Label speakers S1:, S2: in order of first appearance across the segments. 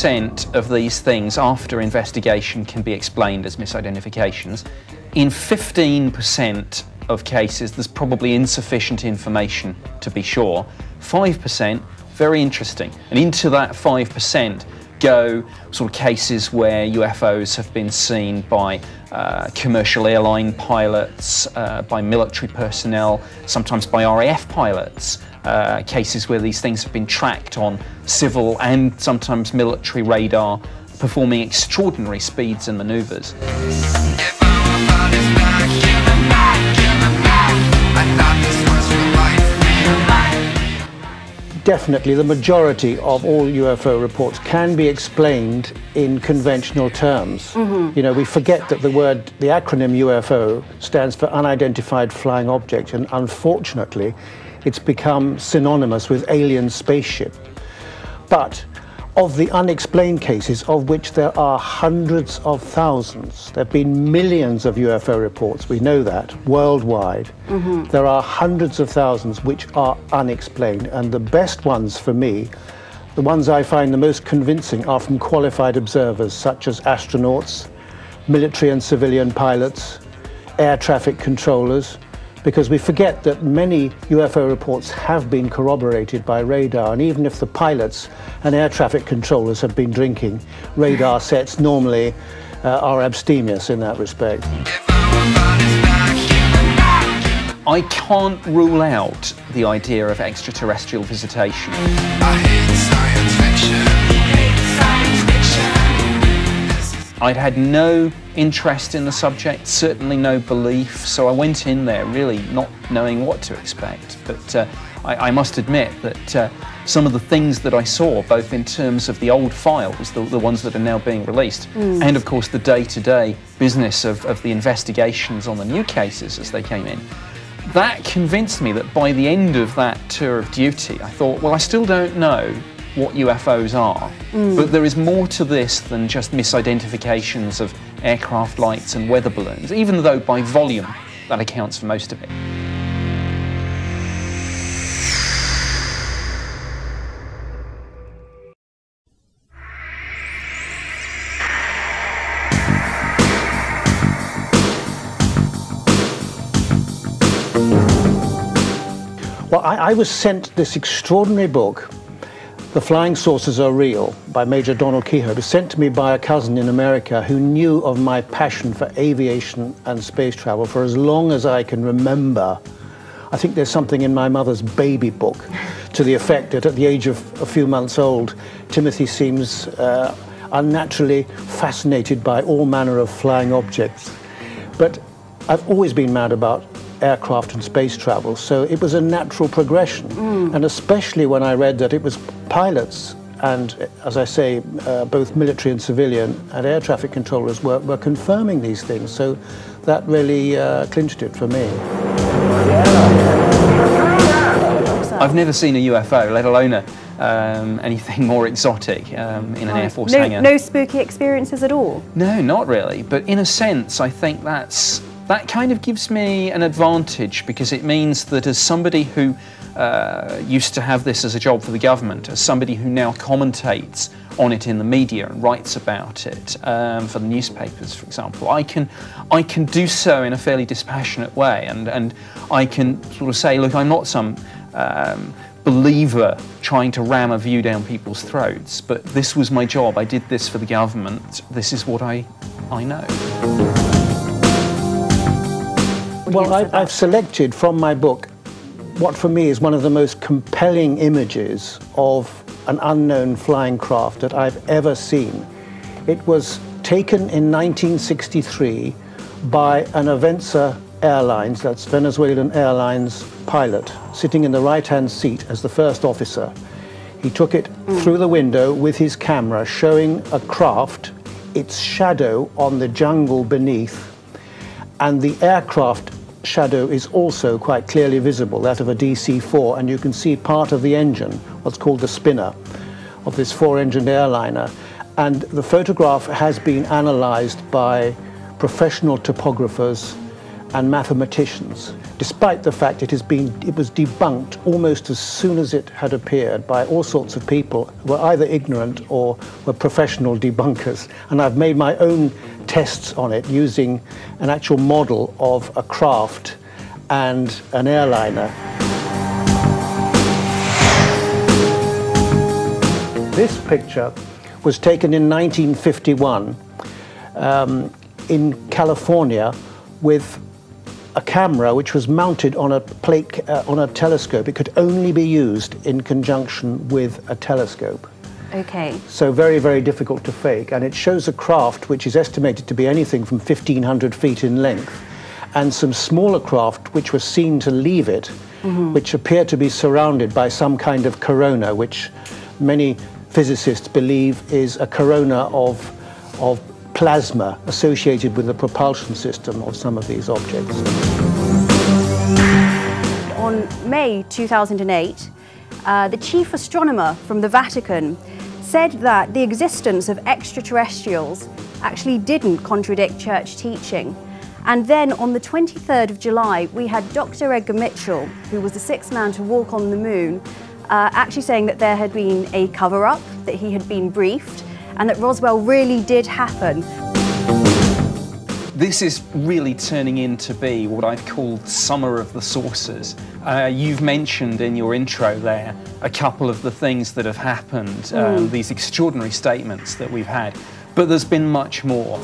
S1: 80% of these things after investigation can be explained as misidentifications. In 15% of cases, there's probably insufficient information to be sure. 5%, very interesting. And into that 5% go sort of cases where UFOs have been seen by uh, commercial airline pilots, uh, by military personnel, sometimes by RAF pilots. Uh, cases where these things have been tracked on civil and sometimes military radar, performing extraordinary speeds and maneuvers.
S2: definitely the majority of all UFO reports can be explained in conventional terms. Mm-hmm. You know, we forget that the word, the acronym UFO stands for unidentified flying object, and unfortunately, it's become synonymous with alien spaceship. But of the unexplained cases, of which there are hundreds of thousands. There have been millions of UFO reports, we know that, worldwide. Mm-hmm. There are hundreds of thousands which are unexplained. And the best ones for me, the ones I find the most convincing, are from qualified observers such as astronauts, military and civilian pilots, air traffic controllers, because we forget that many UFO reports have been corroborated by radar, and even if the pilots and air traffic controllers have been drinking, radar sets normally uh, are abstemious in that respect.
S1: I can't rule out the idea of extraterrestrial visitation. I'd had no interest in the subject, certainly no belief, so I went in there really not knowing what to expect. But uh, I, I, must admit that uh, some of the things that I saw, both in terms of the old files, the, the ones that are now being released, mm. and of course the day to day business of, of the investigations on the new cases as they came in, that convinced me that by the end of that tour of duty, I thought, well, I still don't know what UFOs are. Mm. But there is more to this than just misidentifications of aircraft lights and weather balloons, even though by volume that accounts for most of it.
S2: Well, I, I was sent this extraordinary book the Flying Saucers Are Real by Major Donald Keyhoe was sent to me by a cousin in America who knew of my passion for aviation and space travel for as long as I can remember. I think there's something in my mother's baby book to the effect that at the age of a few months old, Timothy seems uh, unnaturally fascinated by all manner of flying objects. But I've always been mad about aircraft and space travel, so it was a natural progression. Mm. And especially when I read that it was pilots and, as I say, uh, both military and civilian and air traffic controllers were, were confirming these things. So that really uh, clinched it for me.
S1: I've never seen a UFO, let alone a, um, anything more exotic um, in an Air Force
S3: no,
S1: hangar.
S3: No spooky experiences at all?
S1: No, not really. But in a sense, I think that's that kind of gives me an advantage because it means that as somebody who uh, used to have this as a job for the government, as somebody who now commentates on it in the media and writes about it um, for the newspapers, for example, I can, I can do so in a fairly dispassionate way, and, and I can sort of say, look, I'm not some um, believer trying to ram a view down people's throats, but this was my job. I did this for the government. This is what I, I know.
S2: Well, I, I've selected from my book what for me is one of the most compelling images of an unknown flying craft that I've ever seen. It was taken in 1963 by an Avensa Airlines, that's Venezuelan Airlines pilot, sitting in the right-hand seat as the first officer. He took it mm. through the window with his camera, showing a craft, its shadow on the jungle beneath, and the aircraft shadow is also quite clearly visible, that of a DC-4, and you can see part of the engine, what's called the spinner, of this four-engined airliner. And the photograph has been analyzed by professional topographers and mathematicians. despite the fact it has been it was debunked almost as soon as it had appeared by all sorts of people who were either ignorant or were professional debunkers and I've made my own tests on it using an actual model of a craft and an airliner. This picture was taken in 1951 um, in California with a camera which was mounted on a plate uh, on a telescope. It could only be used in conjunction with a telescope.
S3: Okay.
S2: So very, very difficult to fake. And it shows a craft which is estimated to be anything from 1,500 feet in length, and some smaller craft which were seen to leave it, mm-hmm. which appear to be surrounded by some kind of corona, which many physicists believe is a corona of, of plasma associated with the propulsion system of some of these objects.
S3: On May 2008, uh, the chief astronomer from the Vatican said that the existence of extraterrestrials actually didn't contradict church teaching. And then on the 23rd of July, we had Dr. Edgar Mitchell, who was the sixth man to walk on the moon, uh, actually saying that there had been a cover up, that he had been briefed, and that Roswell really did happen.
S1: This is really turning into be what I've called summer of the sources. Uh, you've mentioned in your intro there a couple of the things that have happened, um, mm. these extraordinary statements that we've had, but there's been much more.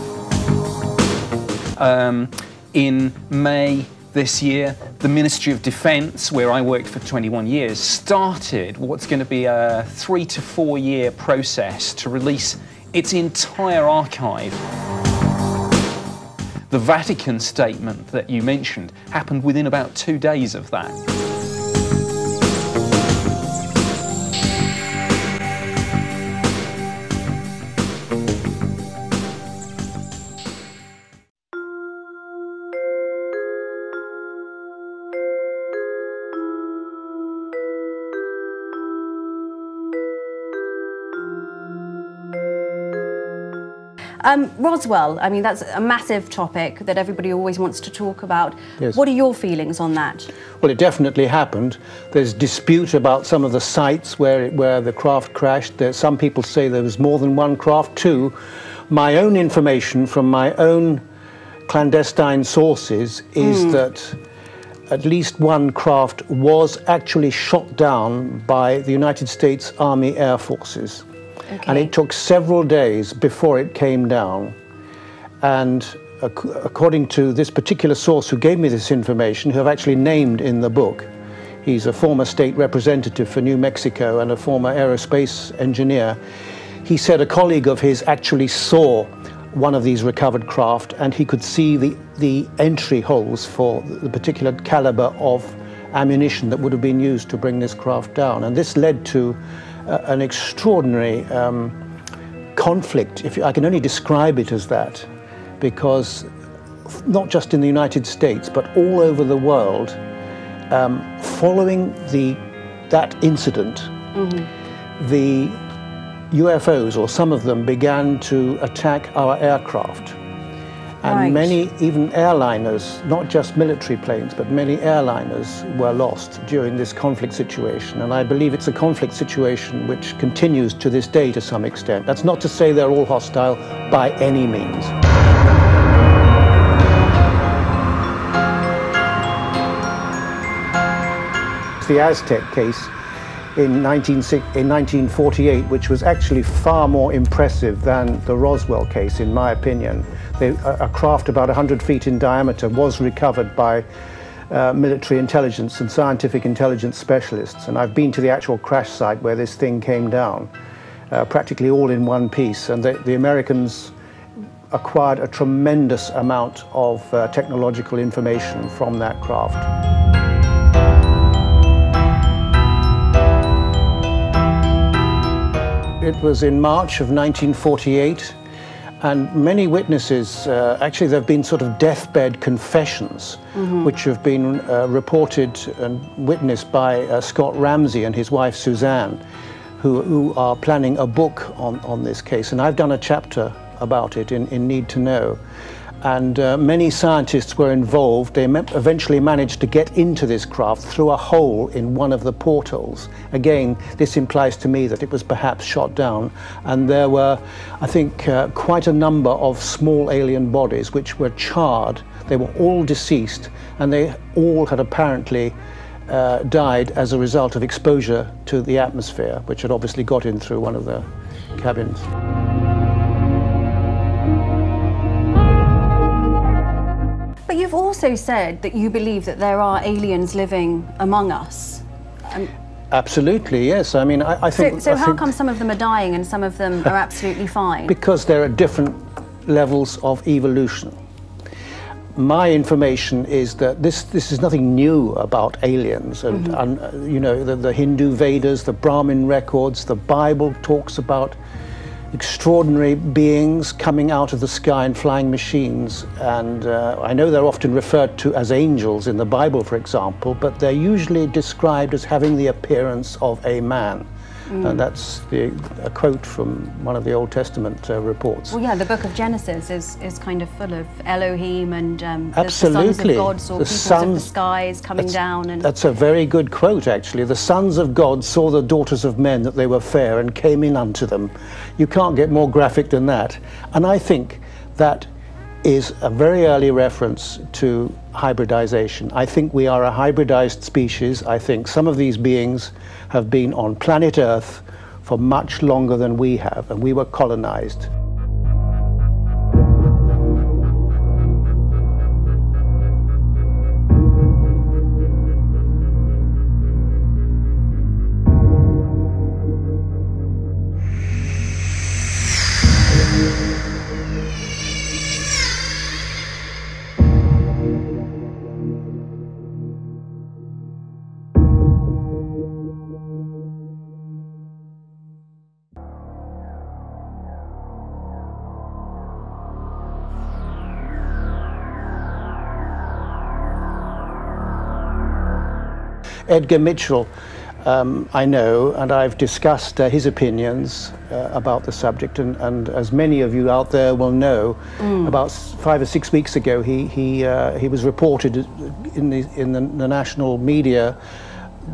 S1: Um, in May this year, the Ministry of Defence, where I worked for 21 years, started what's going to be a three to four year process to release its entire archive. The Vatican statement that you mentioned happened within about two days of that.
S3: Um, Roswell, I mean, that's a massive topic that everybody always wants to talk about. Yes. What are your feelings on that?
S2: Well, it definitely happened. There's dispute about some of the sites where, it, where the craft crashed. There, some people say there was more than one craft, too. My own information from my own clandestine sources is mm. that at least one craft was actually shot down by the United States Army Air Forces. Okay. And it took several days before it came down. And ac according to this particular source who gave me this information, who I've actually named in the book, he's a former state representative for New Mexico and a former aerospace engineer. He said a colleague of his actually saw one of these recovered craft and he could see the, the entry holes for the particular caliber of ammunition that would have been used to bring this craft down. And this led to an extraordinary um, conflict. If I can only describe it as that, because not just in the United States, but all over the world, um, following the that incident, mm -hmm. the UFOs, or some of them, began to attack our aircraft. And right. many, even airliners, not just military planes, but many airliners were lost during this conflict situation. And I believe it's a conflict situation which continues to this day to some extent. That's not to say they're all hostile by any means. It's the Aztec case in, 19, in 1948, which was actually far more impressive than the Roswell case, in my opinion. They, a craft about 100 feet in diameter was recovered by uh, military intelligence and scientific intelligence specialists. And I've been to the actual crash site where this thing came down, uh, practically all in one piece. And the, the Americans acquired a tremendous amount of uh, technological information from that craft. It was in March of 1948, and many witnesses, uh, actually, there have been sort of deathbed confessions, mm -hmm. which have been uh, reported and witnessed by uh, Scott Ramsey and his wife Suzanne, who, who are planning a book on, on this case. And I've done a chapter about it in, in Need to Know. And uh, many scientists were involved. They eventually managed to get into this craft through a hole in one of the portals. Again, this implies to me that it was perhaps shot down, and there were, I think, uh, quite a number of small alien bodies which were charred. They were all deceased, and they all had apparently uh, died as a result of exposure to the atmosphere, which had obviously got in through one of the cabins.
S3: Also said that you believe that there are aliens living among us.
S2: Um, Absolutely, yes. I mean, I, I think.
S3: So, so
S2: I
S3: how
S2: think
S3: come some of them are dying and some of them are absolutely fine?
S2: Because there are different levels of evolution. My information is that this, this is nothing new about aliens. And, mm -hmm. and uh, you know, the, the Hindu Vedas, the Brahmin records, the Bible talks about extraordinary beings coming out of the sky in flying machines. And uh, I know they're often referred to as angels in the Bible, for example, but they're usually described as having the appearance of a man. Mm. And that's the, a quote from one of the Old Testament uh, reports.
S3: Well, yeah, the book of Genesis is, is kind of full of Elohim and um,
S2: Absolutely.
S3: the, sons of God saw the peoples sons, of the skies coming down. And
S2: that's a very good quote, actually. The sons of God saw the daughters of men that they were fair and came in unto them. You can't get more graphic than that. And I think that is a very early reference to hybridization. I think we are a hybridized species. I think some of these beings have been on planet Earth for much longer than we have, and we were colonized. Edgar Mitchell, um, I know, and I've discussed uh, his opinions uh, about the subject, and, and, as many of you out there will know, mm. about five or six weeks ago, he he uh, he was reported in the in the, the, national media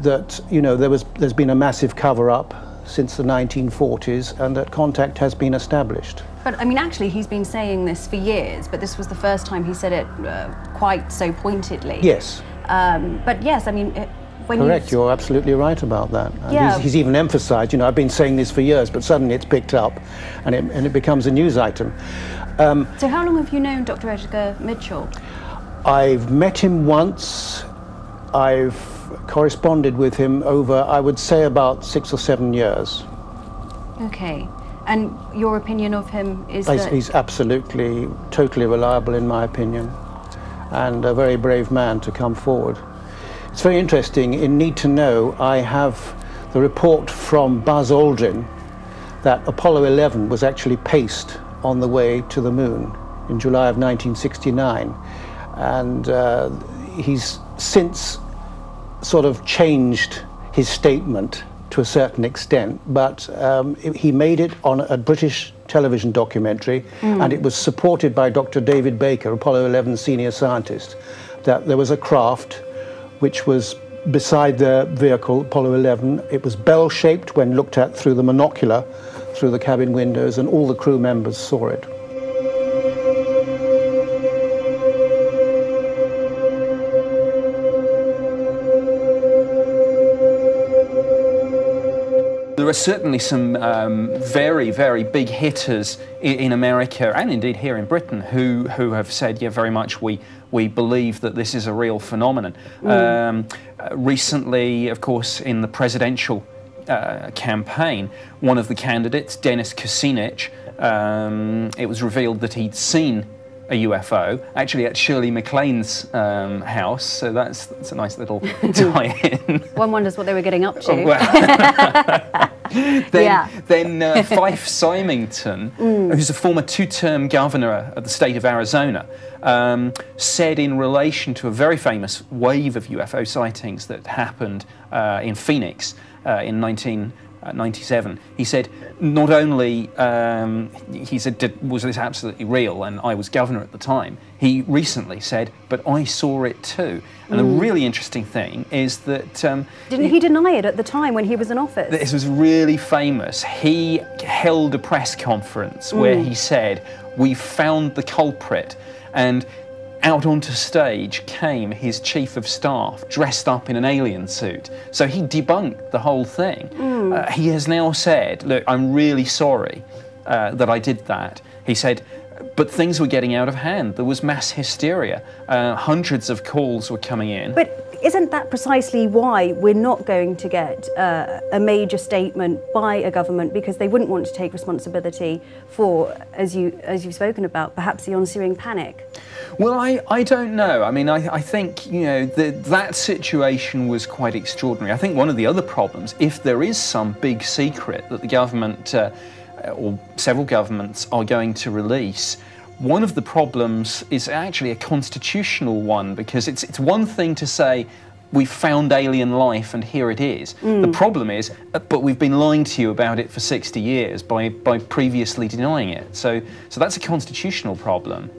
S2: that you know there was there's been a massive cover-up since the 1940s, and that contact has been established.
S3: But I mean, actually, he's been saying this for years, but this was the first time he said it uh, quite so pointedly.
S2: Yes.
S3: Um, but yes, I mean. It,
S2: Correct, you... are absolutely right about that. Yeah. He's, he's, even emphasized, you know, I've been saying this for years, but suddenly it's picked up and it, and it becomes a news item.
S3: Um, so how long have you known Dr. Edgar Mitchell?
S2: I've met him once. I've corresponded with him over, I would say, about six or seven years.
S3: Okay. And your opinion of him is
S2: he's,
S3: that...
S2: He's absolutely, totally reliable in my opinion, and a very brave man to come forward. It's very interesting. In Need to Know, I have the report from Buzz Aldrin that Apollo 11 was actually paced on the way to the moon in July of 1969. And uh, he's since sort of changed his statement to a certain extent, but um, he made it on a British television documentary, mm. and it was supported by Dr. David Baker, Apollo 11 senior scientist, that there was a craft which was beside the vehicle, Apollo 11. It was bell-shaped when looked at through the monocular, through the cabin windows, and all the crew members saw it.
S1: Are certainly some um, very, very big hitters in, in, America and indeed here in Britain who, who have said, yeah, very much we, we believe that this is a real phenomenon. Mm. Um, uh, recently, of course, in the presidential uh, campaign, one of the candidates, Dennis Kucinich, um, it was revealed that he'd seen a UFO, actually at Shirley MacLaine's um, house. So that's, that's a nice little tie-in.
S3: One wonders what they were getting up to. Oh, well.
S1: then yeah. then uh, Fife Symington, mm. who's a former two-term governor of the state of Arizona, um, said in relation to a very famous wave of UFO sightings that happened uh, in Phoenix uh, in 19 uh, 97, he said, not only, um, he said, did, was this absolutely real? And I was governor at the time. He recently said, but I saw it too. And the really interesting thing is that. Um,
S3: Didn't he deny it at the time when he was in office?
S1: this was really famous. He held a press conference where he said, We found the culprit. And out onto stage came his chief of staff dressed up in an alien suit. So he debunked the whole thing. Uh, he has now said, Look, I'm really sorry uh, that I did that. He said, but things were getting out of hand. There was mass hysteria. Uh, hundreds of calls were coming in.
S3: But isn't that precisely why we're not going to get uh, a major statement by a government because they wouldn't want to take responsibility for, as you as you've spoken about, perhaps the ensuing panic?
S1: Well, I, I don't know. I mean, I, I think, you know, the, that situation was quite extraordinary. I think one of the other problems, if there is some big secret that the government uh, or several governments are going to release, one of the problems is actually a constitutional one because it's, it's one thing to say, we found alien life and here it is. The problem is, uh, but we've been lying to you about it for 60 years by, by previously denying it. So, so that's a constitutional problem.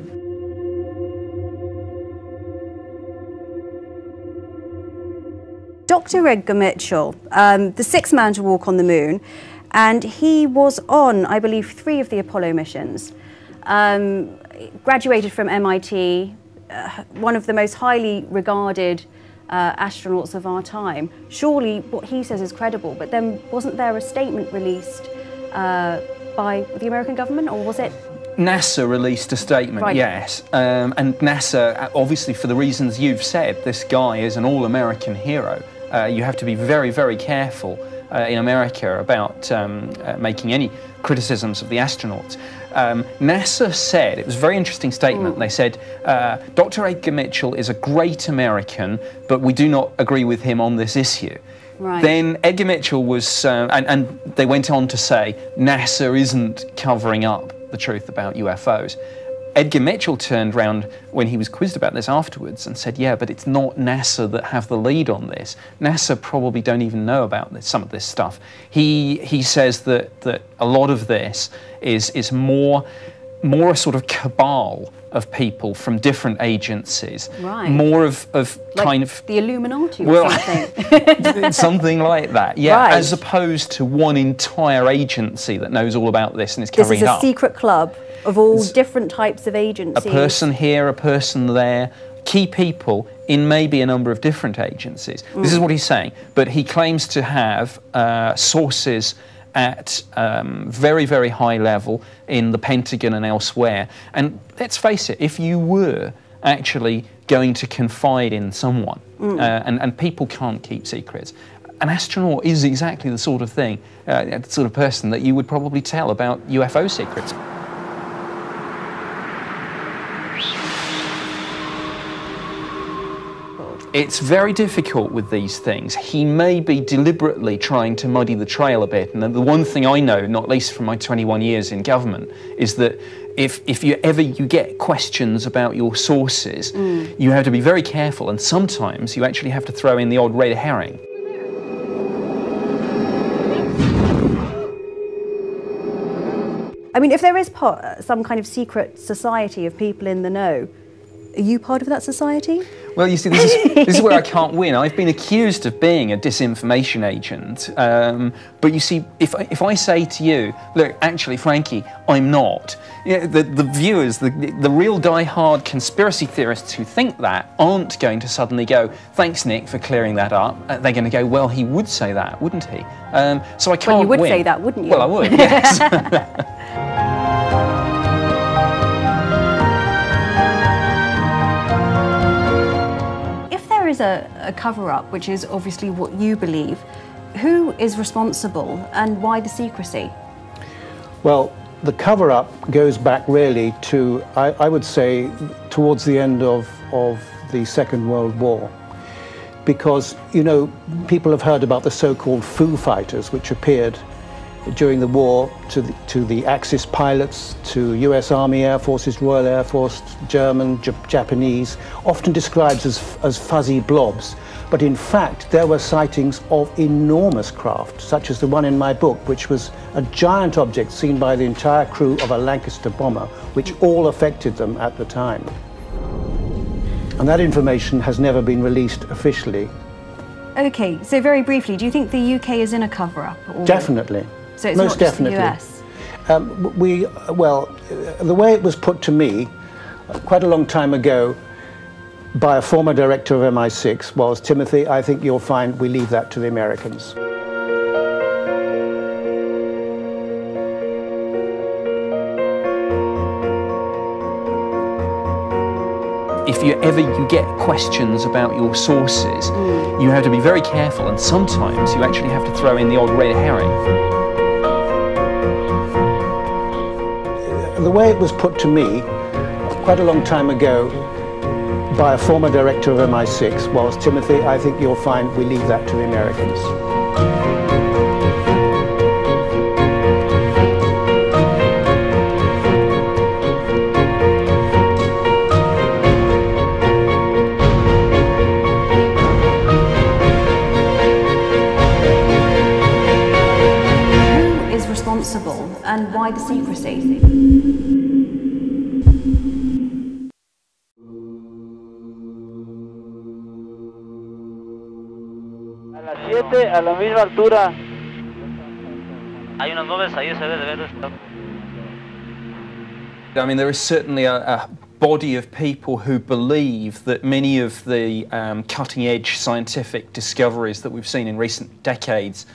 S3: Dr. Edgar Mitchell, um, the sixth man to walk on the moon, and he was on, I believe, three of the Apollo missions. Um, graduated from MIT, uh, one of the most highly regarded uh, astronauts of our time. Surely what he says is credible, but then wasn't there a statement released uh, by the American government, or was it?
S1: NASA released a statement,
S3: Right.
S1: yes. Um, and NASA, uh, obviously, for the reasons you've said, this guy is an all American hero. Uh, you have to be very, very careful uh, in America about um, uh, making any criticisms of the astronauts. Um, NASA said, it was a very interesting statement, they said, uh, Dr. Edgar Mitchell is a great American, but we do not agree with him on this issue.
S3: Right.
S1: Then Edgar Mitchell was, uh, and, and they went on to say NASA isn't covering up the truth about UFOs. Edgar Mitchell turned round when he was quizzed about this afterwards and said, "Yeah, but it's not NASA that have the lead on this. NASA probably don't even know about this, some of this stuff." He he says that that a lot of this is is more more a sort of cabal of people from different agencies,
S3: Right.
S1: more of of
S3: Like
S1: kind of
S3: the Illuminati
S1: Well,
S3: something.
S1: something like that, yeah,
S3: Right.
S1: as opposed to one entire agency that knows all about this and is
S3: this
S1: covering
S3: is
S1: it
S3: a
S1: up.
S3: secret club of all different types of agencies.
S1: a person here, a person there, key people in maybe a number of different agencies. This is what he's saying, but he claims to have uh, sources at um, very, very high level in the Pentagon and elsewhere. And let's face it, if you were actually going to confide in someone, uh, and, and people can't keep secrets, an astronaut is exactly the sort of thing, uh, the sort of person that you would probably tell about UFO secrets. It's very difficult with these things. He may be deliberately trying to muddy the trail a bit. And the one thing I know, not least from my 21 years in government, is that if, if you ever you get questions about your sources, mm. you have to be very careful. And sometimes you actually have to throw in the odd red herring.
S3: I mean, if there is part, uh, some kind of secret society of people in the know, are you part of that society?
S1: Well, you see, this is, this is where I can't win. I've been accused of being a disinformation agent. Um, but you see, if, I- if I say to you, look, actually, Franky, I'm not, you know, the, the viewers, the, the real die-hard conspiracy theorists who think that aren't going to suddenly go, thanks, Nick, for clearing that up. Uh, they're going to go, well, he would say that, wouldn't he? Um, so I can't well,
S3: you would
S1: win.
S3: say that, wouldn't you?
S1: Well, I would, yes.
S3: is a, a cover up, which is obviously what you believe, who is responsible and why the secrecy?
S2: Well, the cover up goes back really to, I, I would say, towards the end of, of the Second World War. Because, you know, people have heard about the so called Foo Fighters, which appeared during the war to the, to the Axis pilots, to US Army Air Forces, Royal Air Force, German, J- Japanese, often described as, as fuzzy blobs. But in fact, there were sightings of enormous craft, such as the one in my book, which was a giant object seen by the entire crew of a Lancaster bomber, which all affected them at the time. And that information has never been released officially.
S3: Okay, so very briefly, do you think the UK is in a cover-up?
S2: Definitely.
S3: So it's
S2: Most
S3: not just
S2: definitely.
S3: the US?
S2: Um, we, well, the way it was put to me quite a long time ago by a former director of MI6 was Timothy, I think you'll find we leave that to the Americans.
S1: if you ever you get questions about your sources, you have to be very careful, and sometimes you actually have to throw in the odd red herring.
S2: The way it was put to me quite a long time ago by a former director of MI6 was Timothy, I think you'll find we leave that to the Americans.
S4: A la misma altura.
S5: Hay unas nubes ahí, se ve de ver.
S1: I mean, there is certainly a, a body of people who believe that many of the um, cutting edge scientific discoveries that we've seen in recent decades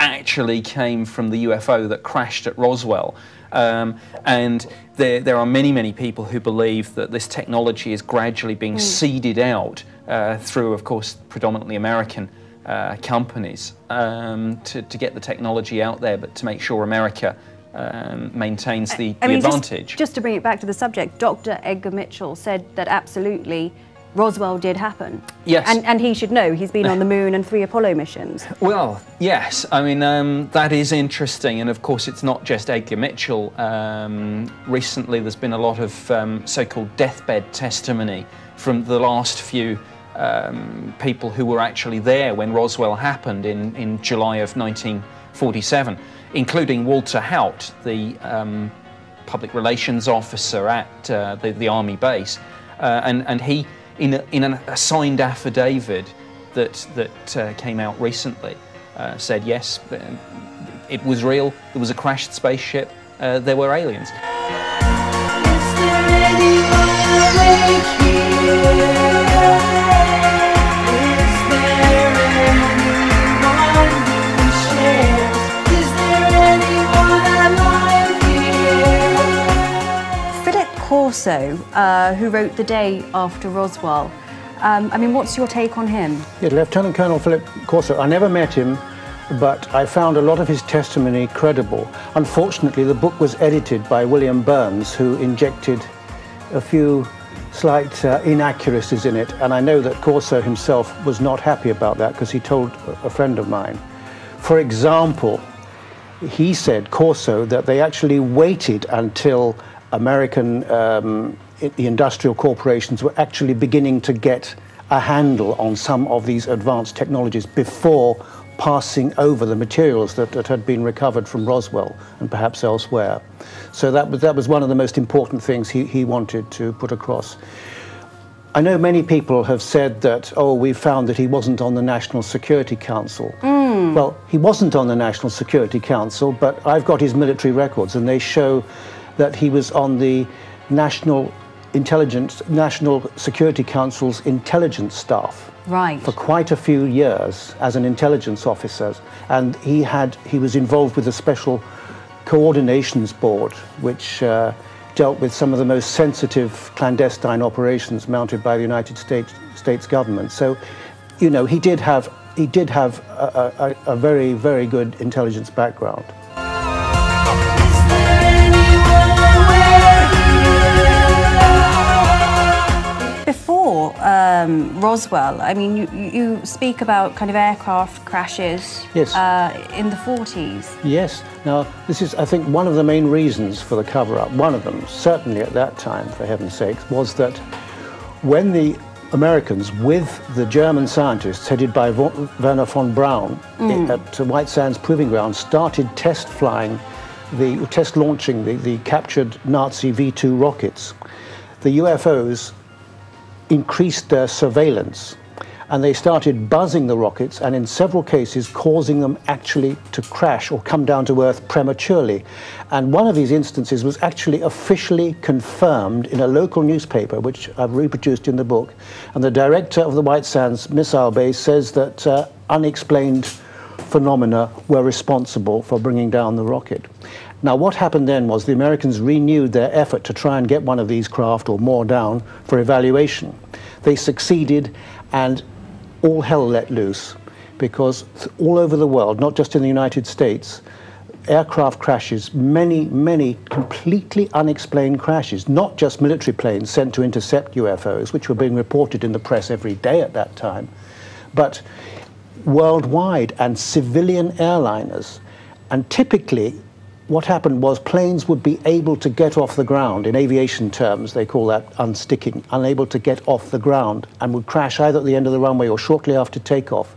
S1: actually came from the UFO that crashed at Roswell. Um, and there, there are many, many people who believe that this technology is gradually being seeded out uh, through, of course, predominantly American uh, companies um, to, to get the technology out there, but to make sure America um, maintains the,
S3: I
S1: the
S3: mean, just-
S1: advantage.
S3: Just, to bring it back to the subject, Dr. Edgar Mitchell said that absolutely Roswell did happen.
S1: Yes.
S3: And, and he should know. He's been on the moon and three Apollo missions.
S1: Well, yes. I mean, um, that is interesting. And of course, it's not just Edgar Mitchell. Um, recently, there's been a lot of um, so called deathbed testimony from the last few um, people who were actually there when Roswell happened in, in July of 1947, including Walter Haut, the um, public relations officer at uh, the, the army base. Uh, and, and he, in, a, in an, signed affidavit that, that uh, came out recently, uh, said yes, uh, it was real, there was a crashed spaceship, uh, there were aliens.
S3: Uh, who wrote The Day After Roswell, um, I mean, what's your take on him?
S2: Yeah, Lieutenant Colonel Philip Corso, I never met him, but I found a lot of his testimony credible. Unfortunately, the book was edited by William Birnes, who injected a few slight uh, inaccuracies in it, and I know that Corso himself was not happy about that because he told a friend of mine. For example, he said, Corso, that they actually waited until American, um, i- the industrial corporations were actually beginning to get a handle on some of these advanced technologies before passing over the materials that, that had been recovered from Roswell and perhaps elsewhere. So that was, that was one of the most important things he, he wanted to put across. I know many people have said that, oh, we found that he wasn't on the National Security Council. Well, he wasn't on the National Security Council, but I've got his military records, and they show that he was on the National Intelligence, National Security Council's intelligence staff
S3: Right.
S2: for quite a few years as an intelligence officer, and he had he was involved with a special coordinations board, which uh, dealt with some of the most sensitive clandestine operations mounted by the United States States government. So, you know, he did have he did have a, a, a very very good intelligence background.
S3: Um, Roswell, I mean, you, you speak about kind of aircraft crashes
S2: Yes.
S3: uh, in the 40s.
S2: Yes. Now, this is, I think, one of the main reasons for the cover up. One of them, certainly at that time, for heaven's sakes, was that when the Americans with the German scientists headed by Wernher von Braun i- at White Sands Proving Ground started test flying, the test launching the, the captured Nazi V-2 rockets. The UFOs increased their surveillance and they started buzzing the rockets and in several cases causing them actually to crash or come down to earth prematurely. And one of these instances was actually officially confirmed in a local newspaper, which I've reproduced in the book. And the director of the White Sands missile base says that uh, unexplained phenomena were responsible for bringing down the rocket. Now, what happened then was the Americans renewed their effort to try and get one of these craft or more down for evaluation. They succeeded, and all hell let loose because all over the world, not just in the United States, aircraft crashes, many, many completely unexplained crashes, not just military planes sent to intercept UFOs, which were being reported in the press every day at that time, but worldwide and civilian airliners. And typically, what happened was planes would be able to get off the ground. In aviation terms, they call that unsticking, unable to get off the ground and would crash either at the end of the runway or shortly after takeoff,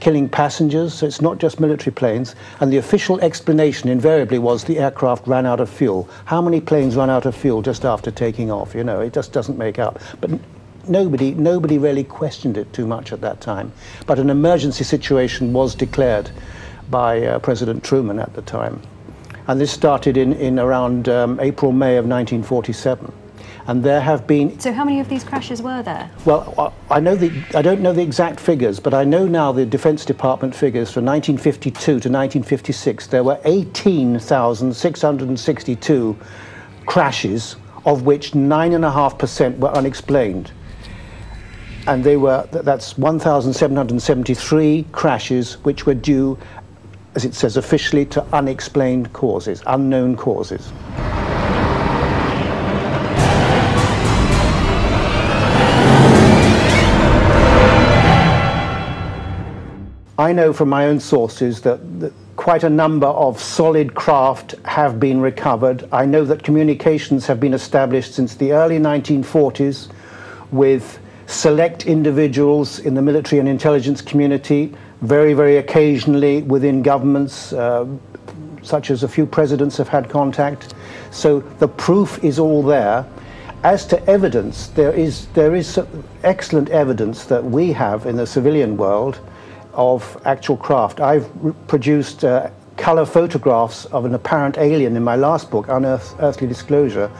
S2: killing passengers. So it's not just military planes. And the official explanation invariably was the aircraft ran out of fuel. How many planes run out of fuel just after taking off? You know, it just doesn't make up. But nobody, nobody really questioned it too much at that time. But an emergency situation was declared by uh, President Truman at the time. And this started in, in around um, April, May of 1947. And there have been
S3: So how many of these crashes were there?
S2: well, I know the, I don't know the exact figures, but I know now the Defense Department figures for 1952 to 1956. There were 18,662 crashes, of which 9.5% were unexplained. And they were, that's 1,773 crashes which were due, as it says officially, to unexplained causes, unknown causes. I know from my own sources that, that quite a number of solid craft have been recovered. I know that communications have been established since the early 1940s with select individuals in the military and intelligence community, very, very occasionally within governments, uh, such as a few presidents have had contact. So the proof is all there. As to evidence, there is, there is excellent evidence that we have in the civilian world of actual craft. I've produced uh, color photographs of an apparent alien in my last book, Unearthly Disclosure,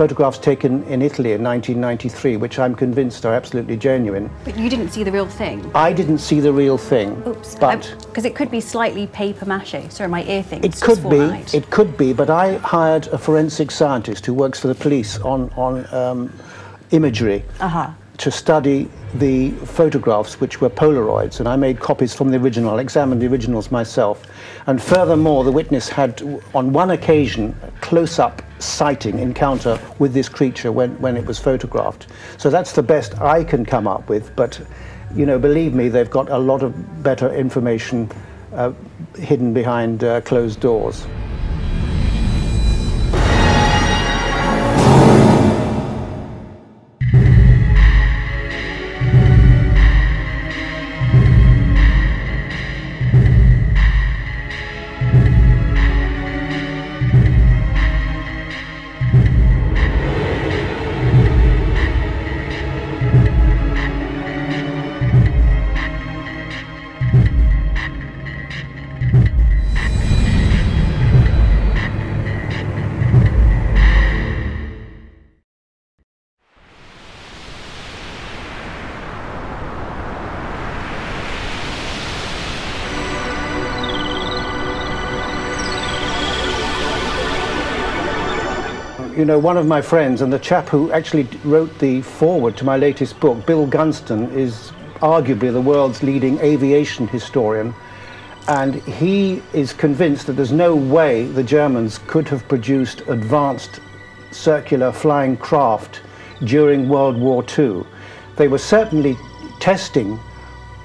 S2: photographs taken in Italy in 1993, which I'm convinced are absolutely genuine.
S3: But you didn't see the real thing.
S2: I didn't see the real thing,
S3: Oops.
S2: but
S3: Because it could be slightly paper mache. Sorry, my ear thing.
S2: It could be. It could be. But I hired a forensic scientist who works for the police on on um, imagery
S3: Uh-huh.
S2: to study the photographs, which were Polaroids, and I made copies from the original. I examined the originals myself, and furthermore, the witness had, on one occasion, a close-up sighting encounter with this creature when when it was photographed. So that's the best I can come up with. But you know, believe me, they've got a lot of better information uh, hidden behind uh, closed doors. You know, one of my friends and the chap who actually wrote the foreword to my latest book, Bill Gunston, is arguably the world's leading aviation historian. And he is convinced that there's no way the Germans could have produced advanced circular flying craft during World War II. They were certainly testing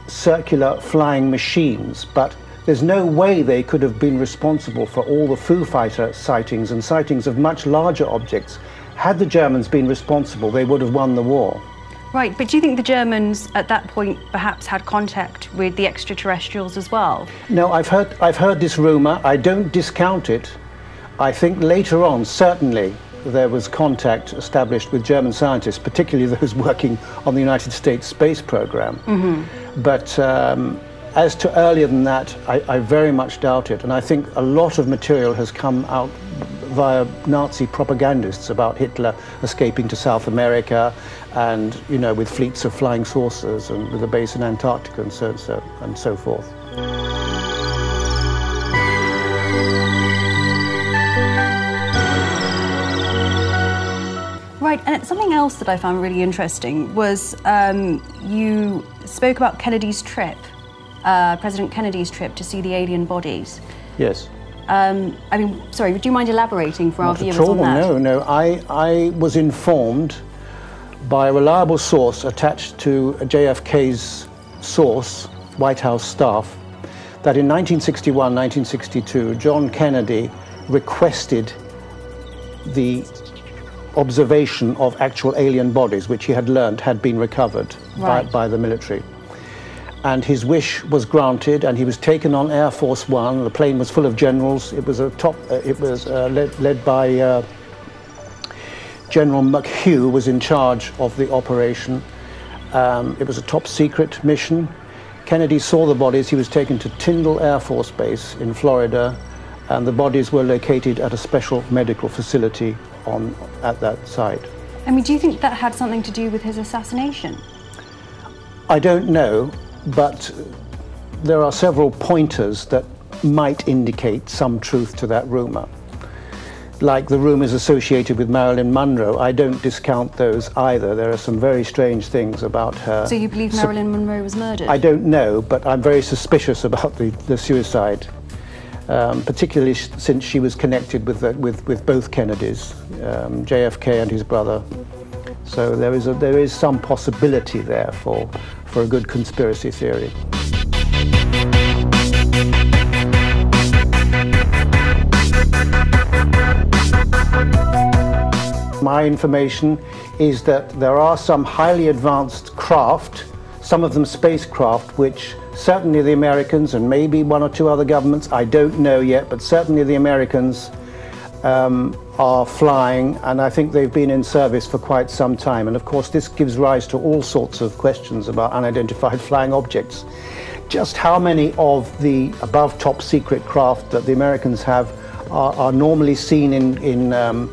S2: circular flying machines, but there's no way they could have been responsible for all the Foo Fighter sightings and sightings of much larger objects. Had the Germans been responsible, they would have won the war.
S3: Right, but do you think the Germans at that point perhaps had contact with the extraterrestrials as well?
S2: No, I've heard, I've heard this rumor. I don't discount it. I think later on, certainly, there was contact established with German scientists, particularly those working on the United States space program. But um, as to earlier than that, I, I very much doubt it. And I think a lot of material has come out via Nazi propagandists about Hitler escaping to South America and, you know, with fleets of flying saucers and with a base in Antarctica and so, so, and so forth.
S3: Right, and something else that I found really interesting was um, you spoke about Kennedy's trip, uh, President Kennedy's trip to see the alien bodies.
S2: Yes.
S3: Um, I mean, sorry, would you mind elaborating for our viewers
S2: at all.
S3: on that?
S2: No, no. I, I was informed by a reliable source attached to JFK's source, White House staff, that in 1961, 1962, John Kennedy requested the observation of actual alien bodies, which he had learned had been recovered by, by the military. And his wish was granted, and he was taken on Air Force One. The plane was full of generals. It was a top. Uh, it was uh, led, led by uh, General McHugh was in charge of the operation. Um, it was a top secret mission. Kennedy saw the bodies. He was taken to Tyndall Air Force Base in Florida, and the bodies were located at a special medical facility on at that site.
S3: I mean, do you think that had something to do with his assassination?
S2: I don't know, but there are several pointers that might indicate some truth to that rumor. Like the rumors associated with Marilyn Monroe, I don't discount those either. There are some very strange things about her.
S3: So you believe Marilyn Monroe was murdered?
S2: I don't know, but I'm very suspicious about the, the suicide, um, particularly since she was connected with, the, with, with both Kennedys, um, JFK and his brother. So there is, a, there is some possibility there for, for a good conspiracy theory. My information is that there are some highly advanced craft, some of them spacecraft, which certainly the Americans and maybe one or two other governments, I don't know yet, but certainly the Americans um, are flying, and I think they've been in service for quite some time. And of course, this gives rise to all sorts of questions about unidentified flying objects. Just how many of the above top secret craft that the Americans have are, are normally seen in, in um,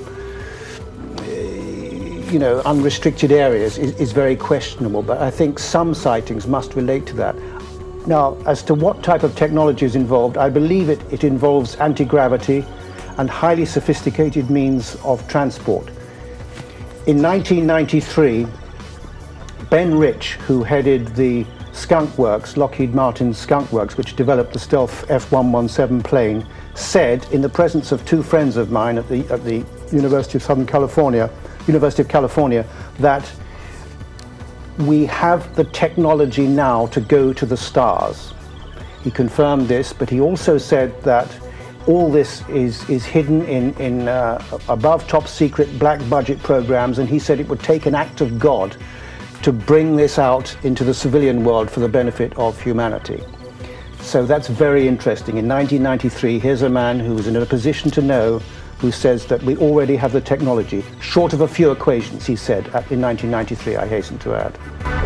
S2: you know, unrestricted areas is, is very questionable, but I think some sightings must relate to that. Now, as to what type of technology is involved, I believe it, it involves anti-gravity and highly sophisticated means of transport. In 1993, Ben Rich, who headed the Skunk Works, Lockheed Martin's Skunk Works, which developed the stealth F-117 plane, said in the presence of two friends of mine at the, at the University of Southern California, University of California, that we have the technology now to go to the stars. He confirmed this, but he also said that all this is, is hidden in, in uh, above top secret black budget programs, and he said it would take an act of God to bring this out into the civilian world for the benefit of humanity. So that's very interesting. In 1993, here's a man who was in a position to know who says that we already have the technology, short of a few equations, he said in 1993, I hasten to add.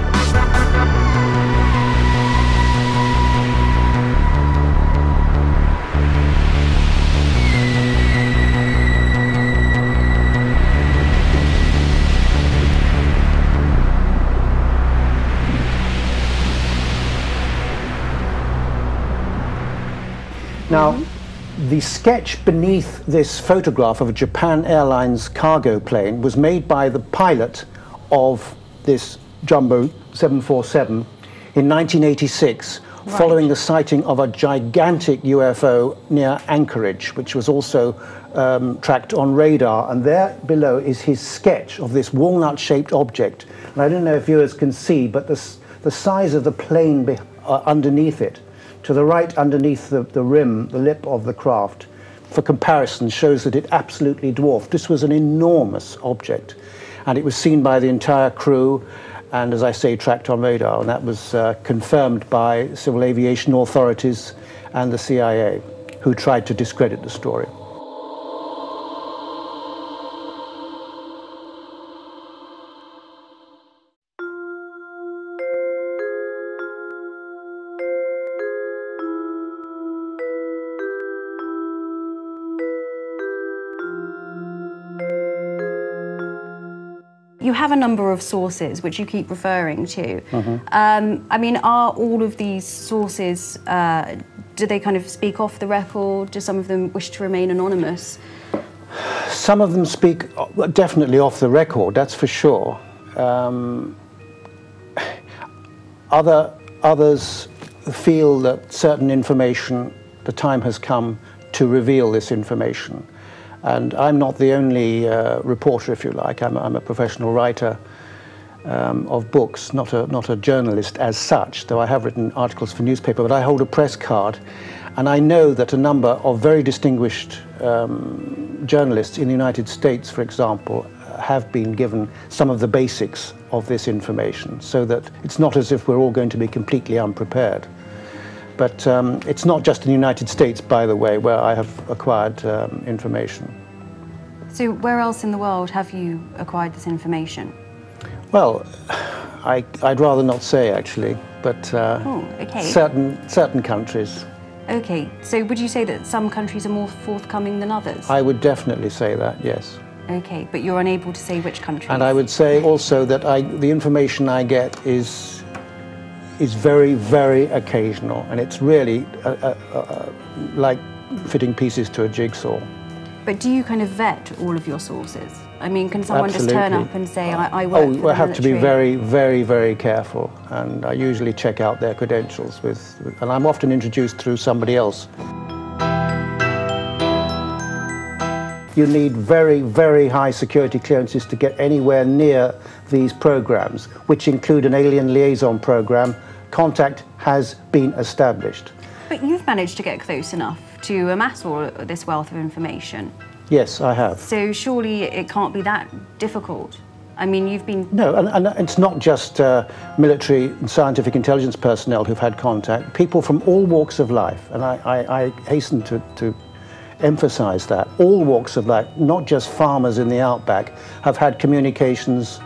S2: Now, the sketch beneath this photograph of a Japan Airlines cargo plane was made by the pilot of this Jumbo 747 in 1986, following the sighting of a gigantic UFO near Anchorage, which was also um, tracked on radar. And there below is his sketch of this walnut shaped object. And I don't know if viewers can see, but the, the size of the plane uh, underneath it to the right underneath the, the rim, the lip of the craft, for comparison, shows that it absolutely dwarfed. This was an enormous object, and it was seen by the entire crew. and, as I say, tracked on radar. And that was uh, confirmed by civil aviation authorities and the CIA, who tried to discredit the story.
S3: You have a number of sources which you keep referring to. Um, I mean, are all of these sources, uh, do they kind of speak off the record? Do some of them wish to remain anonymous?
S2: Some of them speak uh, definitely off the record, that's for sure. Um, other, others feel that certain information, the time has come to reveal this information. And I'm not the only uh, reporter, if you like. I'm, I'm a professional writer um, of books, not a, not a journalist as such, though I have written articles for newspaper, but I hold a press card. And I know that a number of very distinguished um, journalists in the United States, for example, have been given some of the basics of this information, so that it's not as if we're all going to be completely unprepared. But um, it's not just in the United States, by the way, where I have acquired um, information.
S3: So, where else in the world have you acquired this information?
S2: Well, I, I'd rather not say actually, but uh,
S3: Oh, okay.
S2: certain, certain countries,
S3: Okay, so would you say that some countries are more forthcoming than others?
S2: I would definitely say that, yes.
S3: Okay, but you're unable to say which countries.
S2: And I would say also that I, the information I get is, is very, very occasional, and it's really uh, uh, uh, like fitting pieces to a jigsaw.
S3: But do you kind of vet all of your sources? I mean, can someone just turn up and say, I, I work
S2: Oh,
S3: for
S2: I
S3: the
S2: have to be very, very, very careful, and I usually check out their credentials with, and I'm often introduced through somebody else. You need very, very high security clearances to get anywhere near these programs, which include an alien liaison program. Contact has been established.
S3: But you've managed to get close enough to amass all this wealth of information.
S2: Yes, I have.
S3: So surely it can't be that difficult. I mean, you've been.
S2: No, and, and it's not just uh, military and scientific intelligence personnel who've had contact, people from all walks of life. And I, I, I hasten to, to emphasize that. All walks of life, not just farmers in the outback, have had communications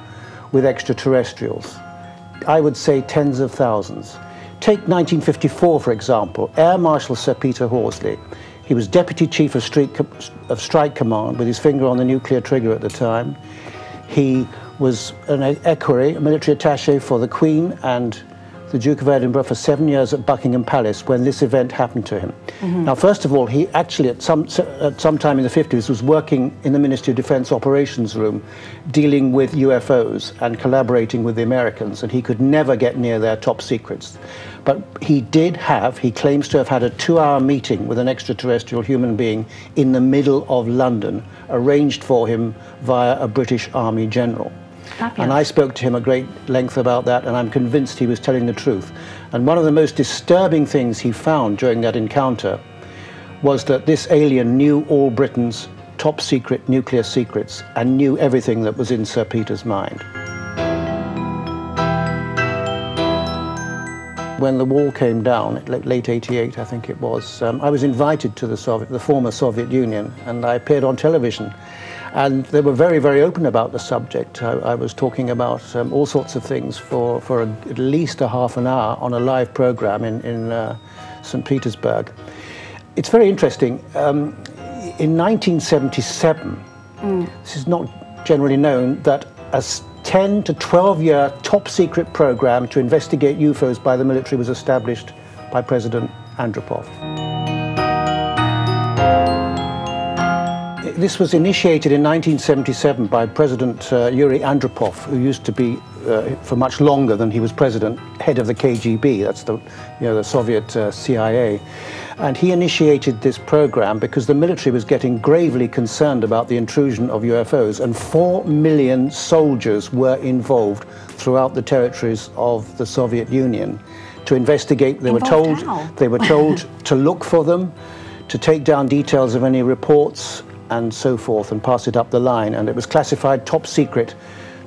S2: with extraterrestrials. I would say tens of thousands. Take 1954, for example, Air Marshal Sir Peter Horsley. He was Deputy Chief of, Street of Strike Command with his finger on the nuclear trigger at the time. He was an equerry, a military attaché for the Queen and the Duke of Edinburgh for seven years at Buckingham Palace when this event happened to him. Mm-hmm. Now, first of all, he actually, at some, at some time in the 50s, was working in the Ministry of Defense Operations Room dealing with UFOs and collaborating with the Americans, and he could never get near their top secrets. But he did have, he claims to have had a two hour meeting with an extraterrestrial human being in the middle of London, arranged for him via a British Army general. And I spoke to him at great length about that, and I'm convinced he was telling the truth. And one of the most disturbing things he found during that encounter was that this alien knew all Britain's top secret nuclear secrets and knew everything that was in Sir Peter's mind. When the wall came down, late 88, I think it was, um, I was invited to the, Soviet, the former Soviet Union and I appeared on television. And they were very, very open about the subject. I, I was talking about um, all sorts of things for, for a, at least a half an hour on a live program in, in uh, St. Petersburg. It's very interesting. Um, in 1977, this is not generally known, that a 10 to 12 year top secret program to investigate UFOs by the military was established by President Andropov. This was initiated in 1977 by President uh, Yuri Andropov, who used to be, uh, for much longer than he was president, head of the KGB, that's the, you know, the Soviet uh, CIA. And he initiated this program because the military was getting gravely concerned about the intrusion of UFOs, and four million soldiers were involved throughout the territories of the Soviet Union to investigate. They were told
S3: how?
S2: they were told to look for them, to take down details of any reports and so forth and pass it up the line. And it was classified top secret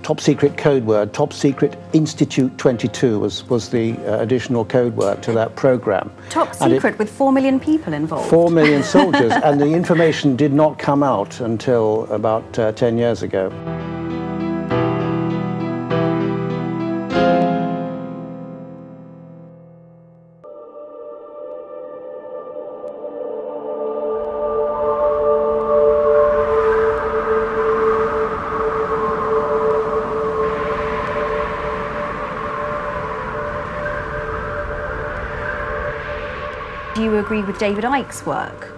S2: top secret code word. Top secret Institute 22 was, was the uh, additional code word to that program.
S3: Top
S2: And it-
S3: secret with four million people involved.
S2: Four million soldiers, and the information did not come out until about uh, 10 years ago.
S3: David Icke's work?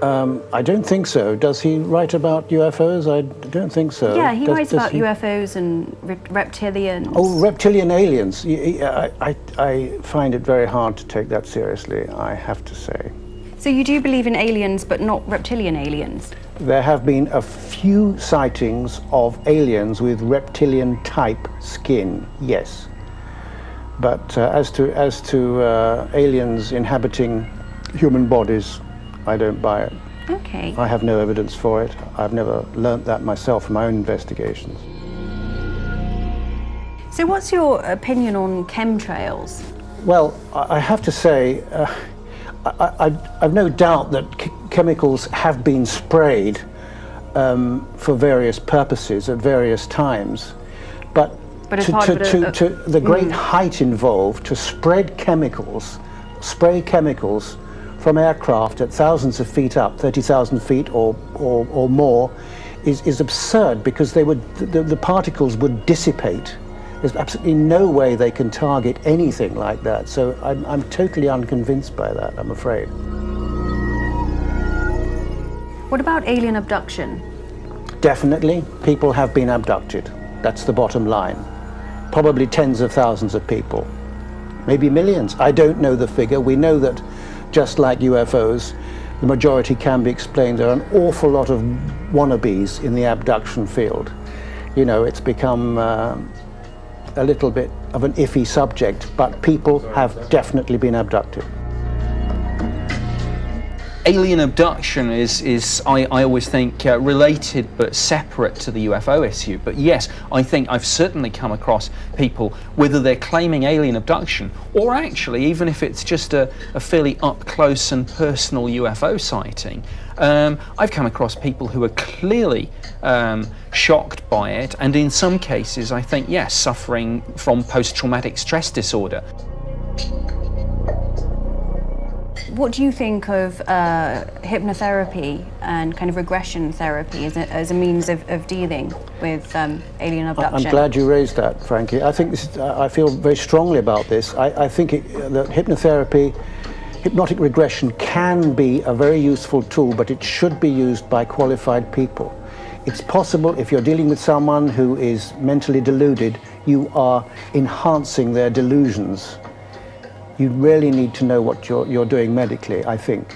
S2: I don't think so. Does he write about UFOs? I don't think so.
S3: yeah, he
S2: Does-
S3: writes
S2: does
S3: about
S2: he-
S3: UFOs and re- reptilians.
S2: Oh, reptilian aliens. I find it very hard to take that seriously, I have to say.
S3: So you do believe in aliens, but not reptilian aliens?
S2: There have been a few sightings of aliens with reptilian type skin, yes. But uh, as to, as to uh, aliens inhabiting human bodies, I don't buy it.
S3: Okay.
S2: I have no evidence for it. I've never learnt that myself from my own investigations.
S3: So what's your opinion on chemtrails?
S2: Well, I have to say, uh, I, I, I've no doubt that ch- chemicals have been sprayed um, for various purposes at various times, but,
S3: But
S2: to, to, to, to the great height involved to spread chemicals, spray chemicals from aircraft at thousands of feet up, 30,000 feet or, or, or more, is, is absurd because they would, the, the particles would dissipate. There's absolutely no way they can target anything like that. So I'm, I'm totally unconvinced by that, I'm afraid.
S3: What about alien abduction?
S2: Definitely, people have been abducted. That's the bottom line. Probably tens of thousands of people, maybe millions. I don't know the figure. We know that just like UFOs, the majority can be explained. There are an awful lot of wannabes in the abduction field. You know, it's become uh, a little bit of an iffy subject, but people have definitely been abducted.
S1: Alien abduction is, is I, I always think, uh, related but separate to the UFO issue. But yes, I think I've certainly come across people, whether they're claiming alien abduction or actually, even if it's just a, a fairly up close and personal UFO sighting, um, I've come across people who are clearly um, shocked by it, and in some cases, I think, yes, suffering from post traumatic stress disorder.
S3: What do you think of uh, hypnotherapy and kind of regression therapy as a, as a means of, of dealing with um, alien abduction?
S2: I'm glad you raised that, Franky. I think this is, I I feel very strongly about this. I, I think it, that hypnotherapy, hypnotic regression can be a very useful tool, but it should be used by qualified people. It's possible if you're dealing with someone who is mentally deluded, you are enhancing their delusions. You really need to know what you're, you're doing medically, I think.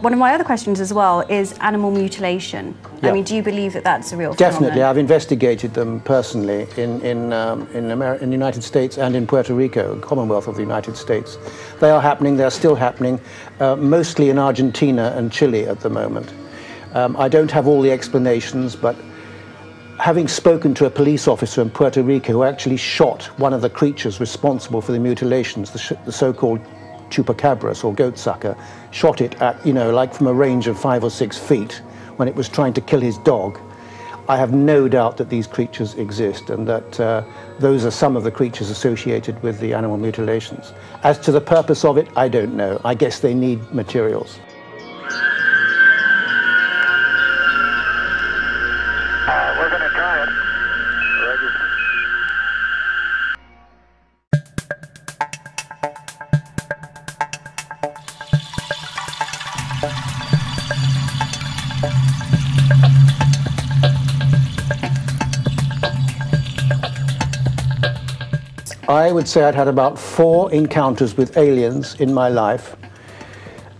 S3: One of my other questions as well is animal mutilation. I mean, do you believe that that's a real thing?
S2: Definitely,
S3: phenomenon?
S2: I've investigated them personally in in um, in, Ameri- in the United States and in Puerto Rico, Commonwealth of the United States. They are happening. They're still happening, uh, mostly in Argentina and Chile at the moment. Um, I don't have all the explanations, but having spoken to a police officer in Puerto Rico who actually shot one of the creatures responsible for the mutilations, the, the so-called chupacabras or goat sucker, shot it at, you know, like from a range of five or six feet when it was trying to kill his dog. I have no doubt that these creatures exist and that uh, those are some of the creatures associated with the animal mutilations. As to the purpose of it, I don't know. I guess they need materials. I would say I'd had about four encounters with aliens in my life,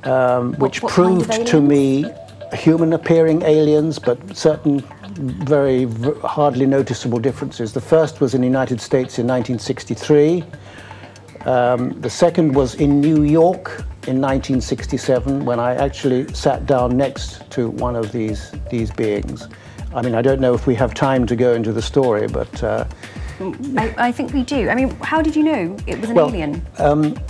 S2: um, which
S3: what kind of
S2: proved to me human appearing aliens, but certain very hardly noticeable differences. The first was in the United States in 1963. Um, the second was in New York in 1967 when I actually sat down next to one of these, these beings. I mean, I don't know if we have time to go into the story, but uh,
S3: I, I think we do. I mean, how did you know it was an
S2: Well,
S3: alien?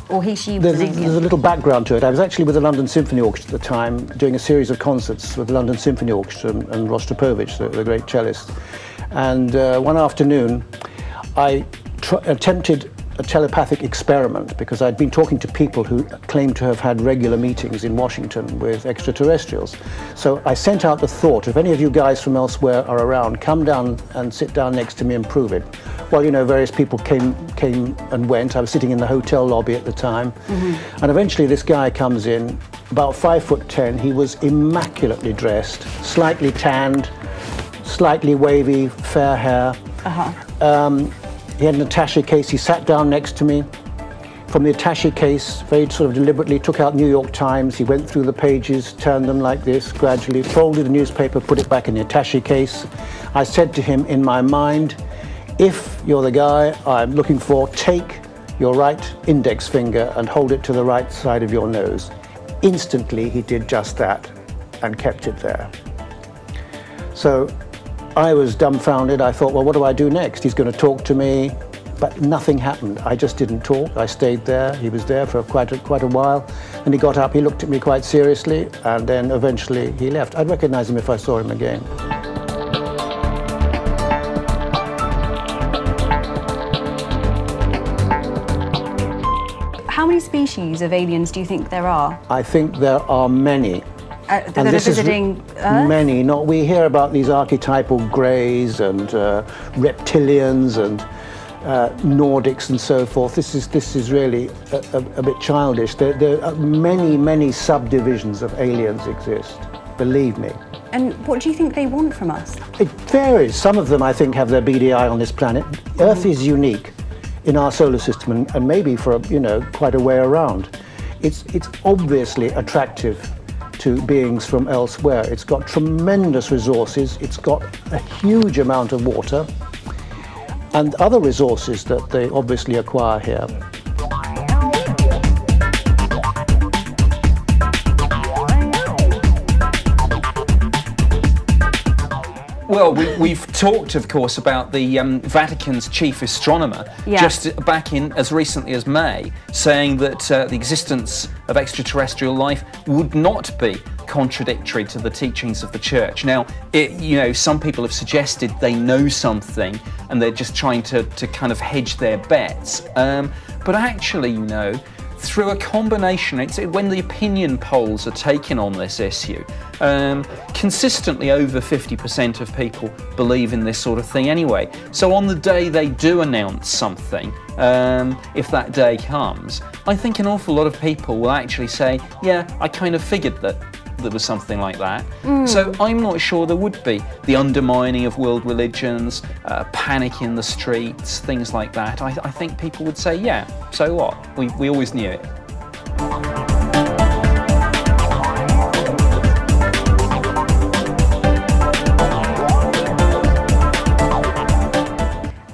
S3: or he, she was
S2: there's,
S3: an
S2: there's a little background to it. I was actually with the London Symphony Orchestra at the time, doing a series of concerts with the London Symphony Orchestra and, and Rostropovich, the, the great cellist. And uh, one afternoon, I tr- attempted a telepathic experiment because I'd been talking to people who claimed to have had regular meetings in Washington with extraterrestrials. So I sent out the thought, if any of you guys from elsewhere are around, come down and sit down next to me and prove it. Well, you know, various people came, came and went. I was sitting in the hotel lobby at the time. And eventually this guy comes in, about five foot ten. He was immaculately dressed, slightly tanned, slightly wavy, fair hair. Um, he had an attache case. He sat down next to me. From the attache case, very sort of deliberately took out New York Times. He went through the pages, turned them like this, gradually folded the newspaper, put it back in the attache case. I said to him in my mind, if you're the guy I'm looking for, take your right index finger and hold it to the right side of your nose. Instantly, he did just that and kept it there. So I was dumbfounded. I thought, well, what do I do next? He's going to talk to me. But nothing happened. I just didn't talk. I stayed there. He was there for quite a, quite a while. And he got up, he looked at me quite seriously, and then eventually he left. I'd recognize him if I saw him again.
S3: How many species of aliens do you think there are
S2: I think there are many.
S3: Uh, that are
S2: this is
S3: visiting Earth?
S2: many. Not we hear about these archetypal greys and uh, reptilians and uh, Nordics and so forth. This is this is really a, a, a bit childish. There, there are many many subdivisions of aliens exist. Believe me.
S3: And what do you think they want from us?
S2: It varies. Some of them, I think, have their BDI on this planet. Earth is unique in our solar system, and, and maybe for you know quite a way around. It's it's obviously attractive to beings from elsewhere. It's got tremendous resources. It's got a huge amount of water, and other resources that they obviously acquire here.
S1: Well, we, we've talked, of course, about the um, Vatican's chief astronomer
S3: Yeah.
S1: just back in as recently as May, saying that uh, the existence of extraterrestrial life would not be contradictory to the teachings of the church. Now, it, you know, some people have suggested they know something and they're just trying to, to kind of hedge their bets. Um, but actually, you know, through a combination, it's when the opinion polls are taken on this issue, um, consistently over 50% of people believe in this sort of thing anyway. So on the day they do announce something, um, if that day comes, I think an awful lot of people will actually say, yeah, I kind of figured that there was something like that. So I'm not sure there would be the undermining of world religions, uh, panic in the streets, things like that. I, I think people would say, yeah, so what? We, we always knew it.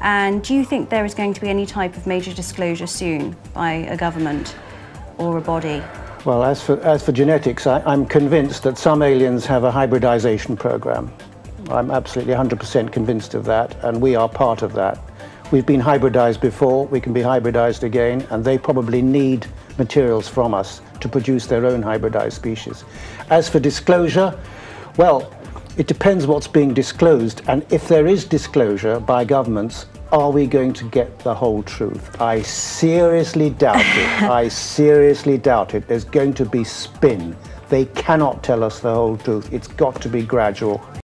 S3: And do you think there is going to be any type of major disclosure soon by a government or a body?
S2: Well, as for, as for genetics, I, I'm convinced that some aliens have a hybridization program. I'm absolutely 100% convinced of that, and we are part of that. We've been hybridized before, we can be hybridized again, and they probably need materials from us to produce their own hybridized species. As for disclosure, well, it depends what's being disclosed, and if there is disclosure by governments, are we going to get the whole truth? I seriously doubt it. I seriously doubt it. There's going to be spin. They cannot tell us the whole truth. It's got to be gradual.